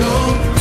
know.